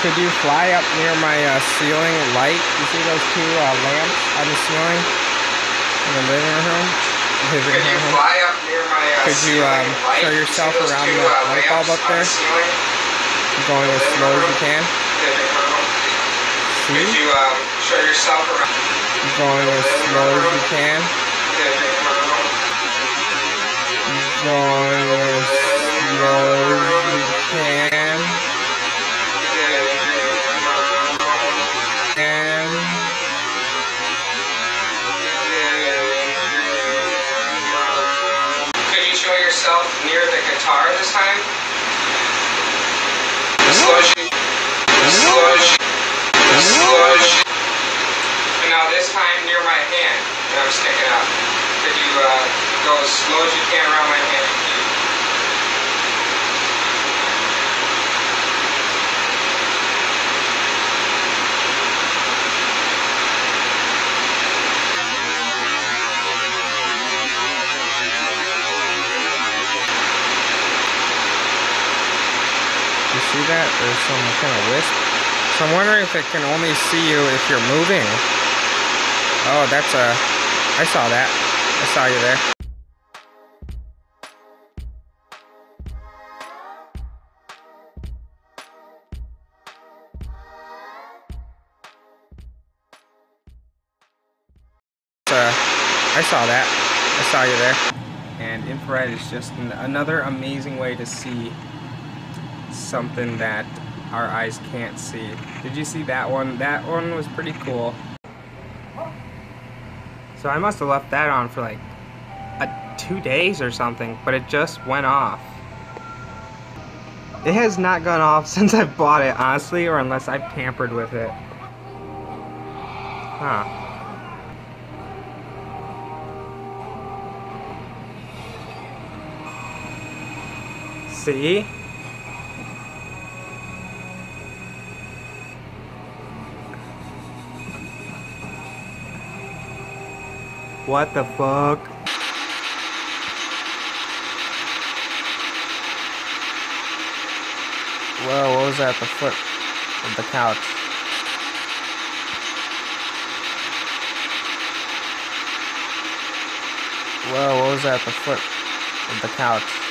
Could you fly up near my uh, ceiling light? You see those two uh, lamps on the ceiling in the living room? Could you fly up near my uh, Could you um, show yourself those around two, the uh, light bulb up there? the? Going as slow as you can. Room. Could you um, show yourself around Going as slow as you can. Going as slow yourself near the guitar this time? As slow as you. As slow as you. As slow as you. And now this time near my hand that I'm sticking out. Could you uh, go as slow as you can around my hand? You see that? There's some kind of wisp. So I'm wondering if it can only see you if you're moving. Oh, that's a. I saw that. I saw you there. Uh, I saw that. I saw you there. And infrared is just an- another amazing way to see something that our eyes can't see. Did you see that one? That one was pretty cool. So I must have left that on for like a, two days or something, but it just went off. It has not gone off since I bought it, honestly, or unless I've tampered with it. Huh. See? What the fuck? Whoa, what was that? at The foot of the couch. Whoa, what was that? at The foot of the couch.